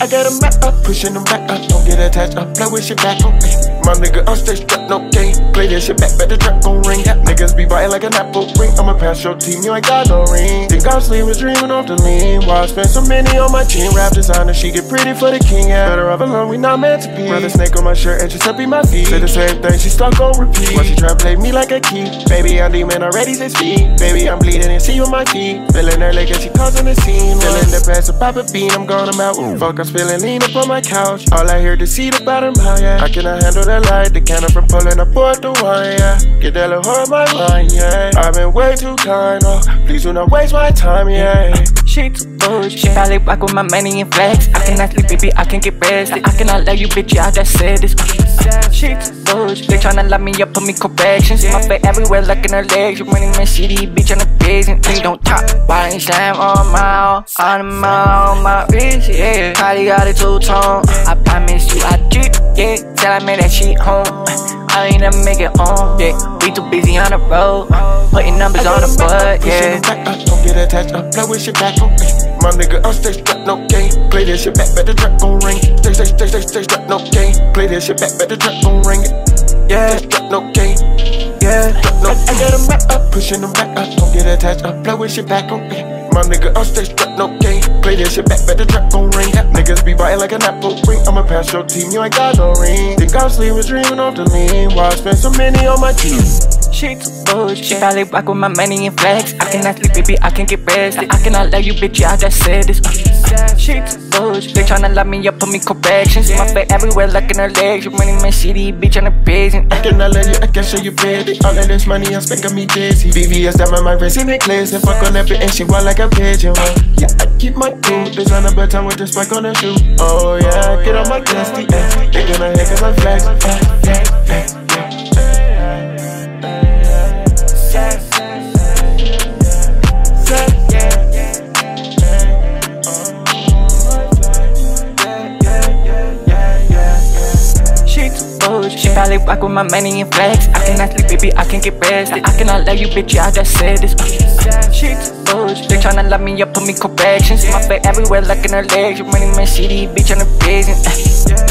I got a map up, pushing them back up. Don't get attached, I play with shit back on me. My nigga, I'm stay strapped, no game. Play this shit back, bet the trap gon' ring. Niggas be biting like an apple ring. I'ma pass your team, you ain't got no ring. Think I'm sleeping, dreaming off the lean. Why I spend so many on my team? Raf designer, she get pretty for the king. Yeah, better off alone, we not meant to be. Brother snake on my shirt, and be my feet. Say the same thing, she stuck on repeat. Why she try to play me like a key? Baby, I'm demon already, say speed. Baby, I'm bleeding and see on my feet. Feeling her leg and she causing the scene. Feeling the best, a pop a bean, I'm gone, I'm out. Fuck, I'm spilling lean up on my couch. All I hear to see the bottom high, yeah. I cannot handle the light, the candle from Poland, I poured the wine, yeah. Get that little whore my mind, yeah. I've been way too kind, oh. Please do not waste my time, yeah. She too bullshit. She probably rock with my money and flex. I cannot sleep, baby, I can get rest. I cannot let you, bitch, yeah, I just said this. She too bullshit. They tryna lock me up, put me corrections. My face everywhere, looking her legs. You running my city, bitch, on the. And please don't talk. Why ain't slam on my, on my, on my wrist, yeah. Probably got a two tone. I promise you, I cheat, yeah. Tell I made that shit home. I ain't never make it home, yeah. We too busy on the road. Putting numbers on the board, yeah. Back up, don't get attached, I play with shit back on me. My nigga, I'm stay strapped, no game. Play this shit back, bet the trap gon' ring. Stay, stay, stay, stay, stay strapped, no game. Play this shit back, bet the trap gon' ring. Yeah, strapped, no game. yeah. No, I got a map up, pushing them back up. Don't get attached, I play with shit back on me. My nigga, I'm stay strapped, no game. Play this shit back, bet the trap gon' ring. Niggas be biting like an apple ring. I'ma pass your team, you ain't got no ring. Think I'm sleeping, dreaming off the lean. Why I spend so many on my team? She too bullshit. She probably rock with my money and flex. I cannot sleep, baby, I can't get rest. I cannot let you, bitch, yeah, I just said this. Uh, Bullshit. They tryna lock me up, put me corrections. My face everywhere, looking her legs. You running my city, bitch, on the prison. I cannot let you, I can show you baby. All of this money I spend got me dizzy. VVS on my wrist and necklace. And fuck on that bitch and she walk like a pigeon. Yeah, I keep my cool. Designer but time with the spike on the shoe. Oh yeah, get on my dusty. Eh. They gonna hate cause I'm flex. Eh, eh, eh, She bullshit. She probably rock with my money and flex. I cannot sleep, baby, I can get rest. I cannot let you, bitch, yeah, I just said this. Uh, she too bullshit. They tryna lock me up, put me corrections. My face everywhere, looking her legs. You running my city, bitch, on the prison. Uh,